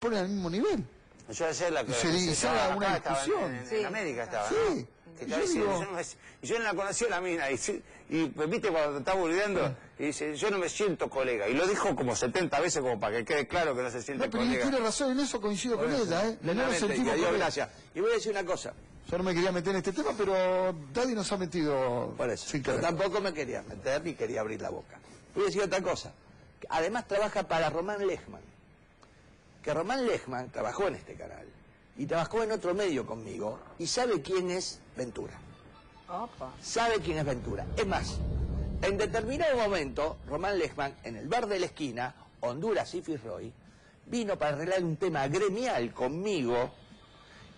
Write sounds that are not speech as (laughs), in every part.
ponen al mismo nivel. Yo ayer la Y se- y se una discusión. En, en Sí. América estaba, Sí. ¿no? Que yo digo- yo, no me- yo no la conocí a la mina. Y, sí- y, pues, viste cuando te está volviendo y dice, yo no me siento colega. Y lo dijo como 70 veces como para que quede claro que no se siente No, pero colega. tiene razón, en eso coincido con ella, ¿eh? No nos Plenamente, sentimos y gracias. Y voy a decir una cosa. Yo no me quería meter en este tema, pero Daddy nos ha metido Por eso. sin Yo tampoco me quería meter ni quería abrir la boca. Voy a decir otra cosa. Además trabaja para Román Lechman. Que Román Lechman trabajó en este canal. Y trabajó en otro medio conmigo. Y sabe quién es Ventura. Opa. Sabe quién es Ventura. Es más, en determinado momento, Román Lechman, en el bar de la esquina, Honduras y Fitzroy, vino para arreglar un tema gremial conmigo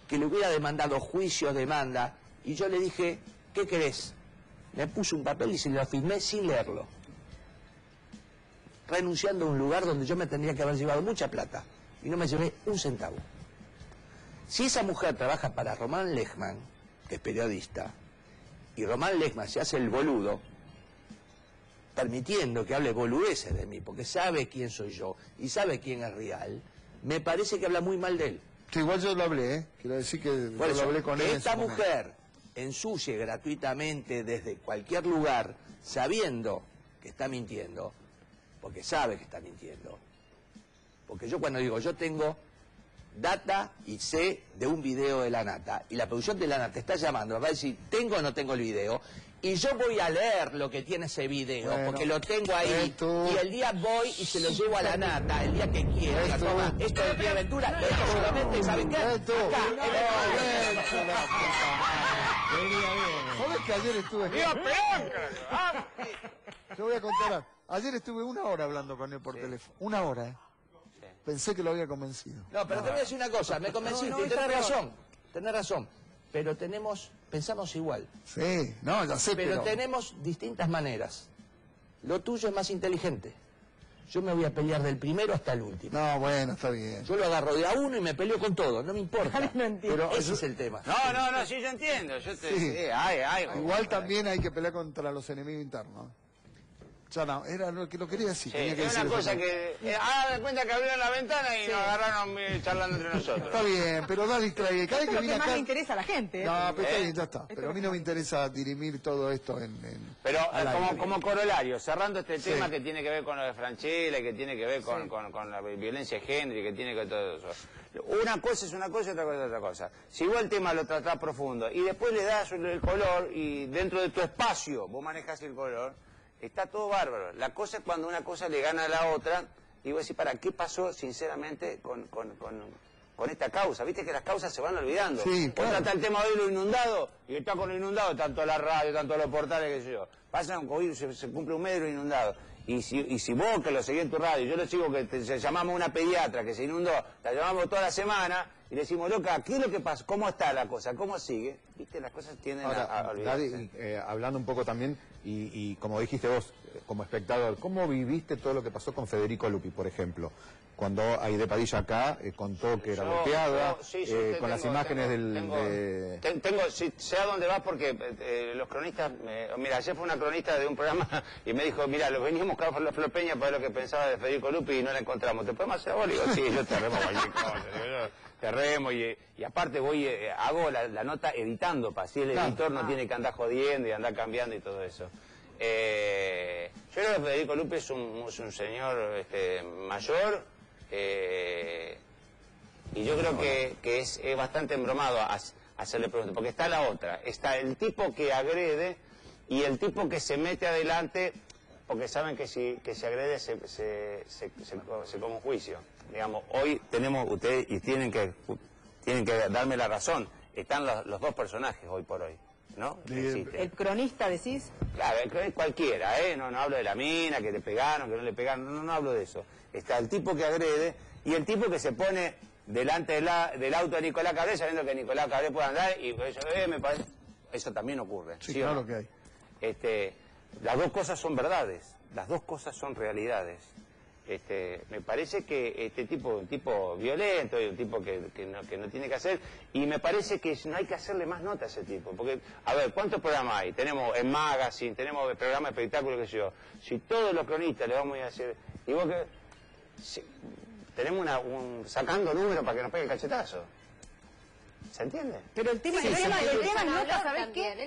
que le hubiera demandado juicio, demanda, y yo le dije, ¿qué querés? Me puso un papel y se lo firmé sin leerlo. Renunciando a un lugar donde yo me tendría que haber llevado mucha plata y no me llevé un centavo. Si esa mujer trabaja para Román Lechman, que es periodista, y Román Lechman se hace el boludo, permitiendo que hable boludeces de mí, porque sabe quién soy yo y sabe quién es real, me parece que habla muy mal de él. Que igual yo lo hablé, ¿eh? Quiero decir que Por yo eso, lo hablé con que él. en esta su momento. mujer ensucie gratuitamente desde cualquier lugar, sabiendo que está mintiendo, porque sabe que está mintiendo. Porque yo cuando digo, yo tengo data y sé de un video de la nata, y la producción de la nata está llamando, me va a decir, ¿tengo o no tengo el video? Y yo voy a leer lo que tiene ese video, Bueno, porque lo tengo ahí, esto- y el día voy y se lo llevo a la nata, el día que quiera. Esto- Toma, esto de Aventura, esto solamente, ¿saben qué? Esto-. ¿Sabes que ayer estuve... Yo voy a contar. Ayer estuve una hora hablando con él por teléfono. Una hora, ¿eh? Pensé que lo había convencido. No, pero te voy a decir una cosa, me convenciste, No, tenés razón, tenés razón, pero tenemos, pensamos igual, Sí, no, ya sé, pero, pero... tenemos distintas maneras. Lo tuyo es más inteligente. Yo me voy a pelear del primero hasta el último. No, bueno, está bien. Yo lo agarro de a uno y me peleo con todo, no me importa. No entiendo. pero ese es el tema. No, no, no, sí, yo entiendo. Yo te, Sí. sí, ay, ay, Igual también hay que pelear contra los enemigos internos. Ya no, era lo que lo quería decir. Sí, tenía que es una cosa que... Eh, hagan de cuenta que abrieron la ventana y nos agarraron eh, charlando entre nosotros. Está bien, pero da distraído. Cada vez Esto es que lo vine que más acá... le interesa a la gente. ¿eh? No, pero está ¿Eh? bien, ya está. Pero a mí no me interesa dirimir todo esto en... en- Pero al como, aire. como corolario, cerrando este Sí. tema que tiene que ver con lo de Franchella y que tiene que ver con, con- con la violencia de género y que tiene que ver todo eso. Una cosa es una cosa y otra cosa es otra cosa. Si vos el tema lo tratás profundo y después le das el, color y dentro de tu espacio vos manejás el color, está todo bárbaro. La cosa es cuando una cosa le gana a la otra y vos decís, para, ¿qué pasó sinceramente con, con- con- con esta causa? Viste que las causas se van olvidando. Sí, claro. tratás el tema hoy lo inundado y está con lo inundado tanto la radio, tanto los portales, qué sé yo. Pasan, hoy se, se cumple un mes de lo inundado. Y si, y si vos que lo seguís en tu radio, yo lo sigo que te, se- llamamos a una pediatra que se inundó, la llamamos toda la semana y le decimos, loca, ¿qué es lo que pasa? ¿Cómo está la cosa? ¿Cómo sigue? Viste, las cosas tienden a- a, Ahora, olvidarse. Daddy, eh, hablando un poco también, y, y como dijiste vos, eh, como espectador, ¿cómo viviste todo lo que pasó con Federico Lupi, por ejemplo? Cuando Aide Padilla acá eh, contó que era Yo- golpeada, yo- sí, sí, eh, con las imágenes tengo- del... Tengo, de- ten- tengo- sí, sé a dónde vas porque eh, eh, los cronistas... me- mira, ayer fue una cronista de un programa (laughs) y me dijo, mira, lo veníamos a buscar por la Flor Peña para ver lo que pensaba de Federico Lupi y no la encontramos. ¿Te podemos hacer vos? Digo, sí, yo te remo cualquier cosa. Yo te remo y, y aparte voy, eh, hago la, la nota editando, para así el Claro. editor no tiene que andar jodiendo y andar cambiando y todo eso. Eh, yo creo que Federico Lupi es un, es un señor este, mayor, eh, y yo creo que, que es, bastante embromado a- hacerle preguntas, porque está la otra, está el tipo que agrede y el tipo que se mete adelante porque saben que si, que si agrede se, se, se, se, co- se come un juicio. Digamos, hoy tenemos, ustedes, y tienen que, tienen que darme la razón, están los dos personajes hoy por hoy, ¿no? El cronista, decís. Claro, el cualquiera, ¿eh? No, no hablo de la mina, que le pegaron, que no le pegaron, no, no hablo de eso. Está el tipo que agrede y el tipo que se pone delante de la- del auto de Nicolás Cabré sabiendo que Nicolás Cabré puede andar y eso, eh, me parece... Eso también ocurre. Sí, ¿sí claro no? que hay. Este, las dos cosas son verdades, las dos cosas son realidades. Este, me parece que este tipo es un tipo violento y un tipo que, que no, que no tiene que hacer y me parece que no hay que hacerle más nota a ese tipo porque a ver cuántos programas hay tenemos en magazine tenemos programas de espectáculo que sé yo si todos los cronistas le vamos a decir y vos que si- tenemos una, un, sacando números para que nos pegue el cachetazo. ¿Se entiende? Pero el tema, Sí, el tema, el tema es San nota, Olor ¿sabés también. qué?